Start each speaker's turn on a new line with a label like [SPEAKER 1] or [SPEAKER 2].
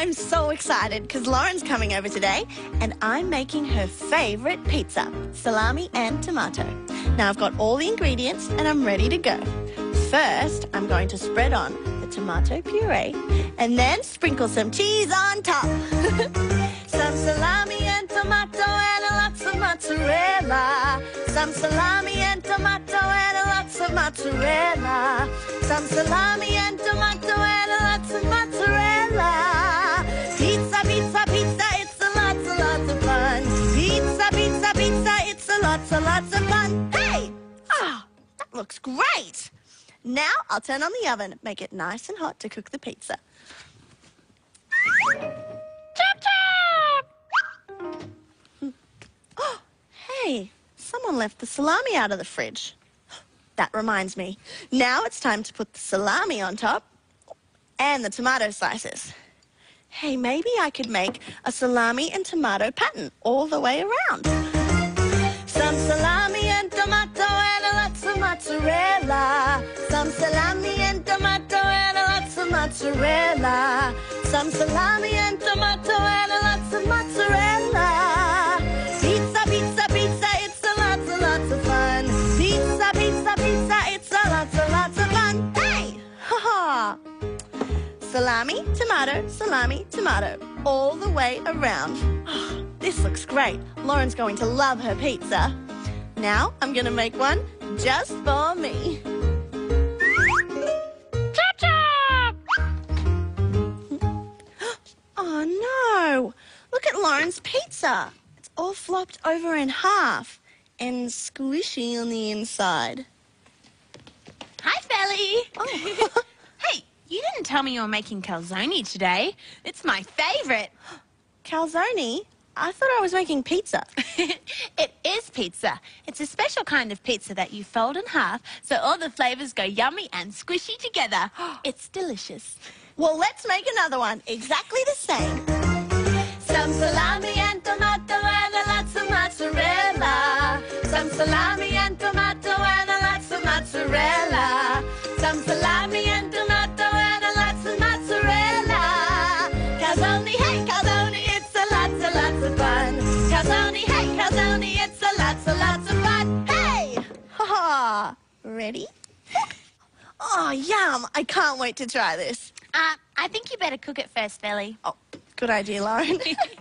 [SPEAKER 1] I'm so excited because Lauren's coming over today and I'm making her favourite pizza, salami and tomato. Now I've got all the ingredients and I'm ready to go. First, I'm going to spread on the tomato puree and then sprinkle some cheese on top. some salami and tomato and lots of mozzarella. Some salami and tomato and lots of mozzarella. Some salami and tomato and lots of mozzarella. Lots, a lots of fun. Hey! Ah, that looks great. Now I'll turn on the oven, make it nice and hot to cook the pizza. Chop, chop! Oh, hey, someone left the salami out of the fridge. That reminds me. Now it's time to put the salami on top and the tomato slices. Hey, maybe I could make a salami and tomato pattern all the way around. Salami and tomato and lots of mozzarella. Some salami and tomato and lots of mozzarella. Some salami and tomato and lots of mozzarella. Pizza, pizza, pizza, it's a lots, a lots of fun. Pizza, pizza, pizza, it's a lots, a lots of fun. Hey! Ha ha! Salami, tomato, salami, tomato. All the way around. This looks great. Lauren's going to love her pizza. Now I'm going to make one just for me. Chop chop! Oh no! Look at Lauren's pizza. It's all flopped over in half and squishy on the inside.
[SPEAKER 2] Hi, Fely.
[SPEAKER 1] Oh.
[SPEAKER 2] hey, you didn't tell me you were making calzone today. It's my favourite.
[SPEAKER 1] Calzone? I thought I was making pizza.
[SPEAKER 2] it is pizza. It's a special kind of pizza that you fold in half so all the flavours go yummy and squishy together. It's delicious.
[SPEAKER 1] Well, let's make another one exactly the same.
[SPEAKER 2] Some salami and tomato and lots of mozzarella. Some salami and tomato and lots of mozzarella. Some salami and tomato
[SPEAKER 1] Ready? Oh, yum! I can't wait to try this.
[SPEAKER 2] Uh, I think you better cook it first, Fely.
[SPEAKER 1] Oh, good idea, Lauren.